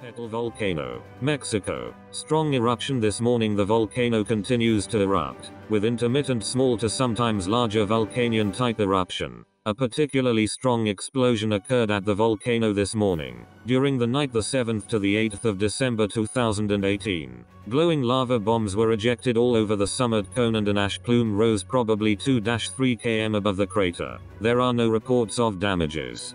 Petal Volcano, Mexico. Strong eruption this morning. The volcano continues to erupt, with intermittent small to sometimes larger Vulcanian type eruption. A particularly strong explosion occurred at the volcano this morning, during the night the 7th to the 8th of December 2018. Glowing lava bombs were ejected all over the summit cone and an ash plume rose probably 2-3 km above the crater. There are no reports of damages.